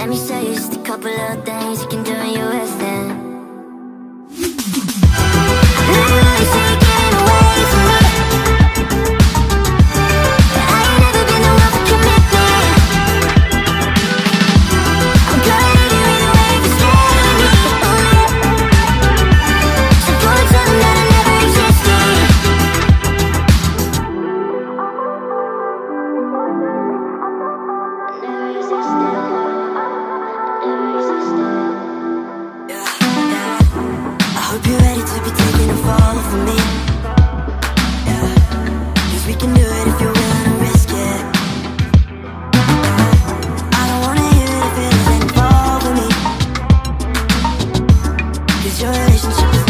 Let me show you just a couple of things you can do in your within. these relationships